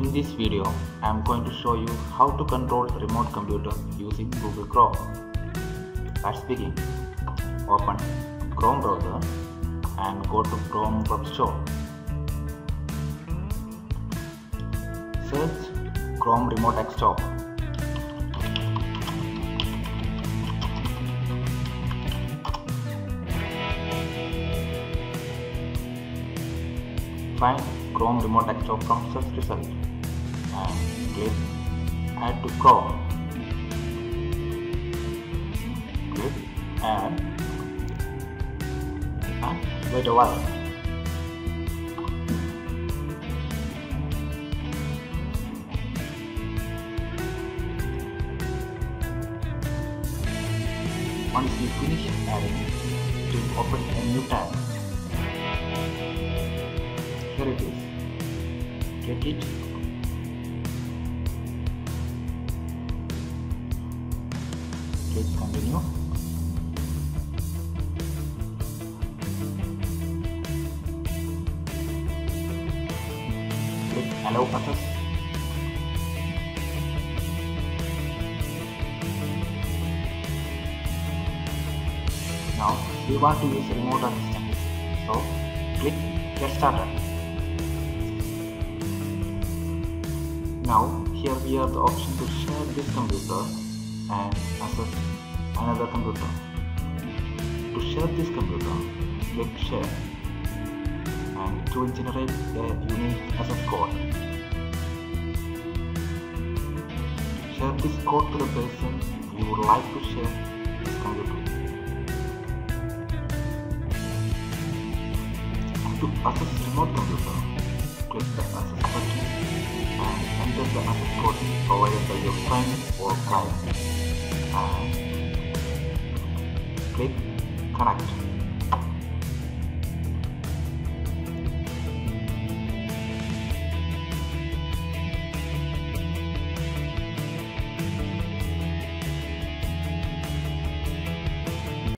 In this video, I am going to show you how to control remote computer using Google Chrome. Let's begin. Open Chrome browser and go to Chrome Web Store. Search Chrome Remote Desktop. Find Chrome Remote Desktop from search result and Add to Chrome. Click Add and wait a while. Once you finish adding, it will open a new tab. Here it is. Click it. Continue. Click. Now we want to use remote assistant. So click get started. Now here we have the option to share this computer and access another computer. To share this computer, click share and it will generate a unique access code. Share this code to the person you would like to share this computer. To access remote computer, click the access button the access code provided by your friend or client click connect.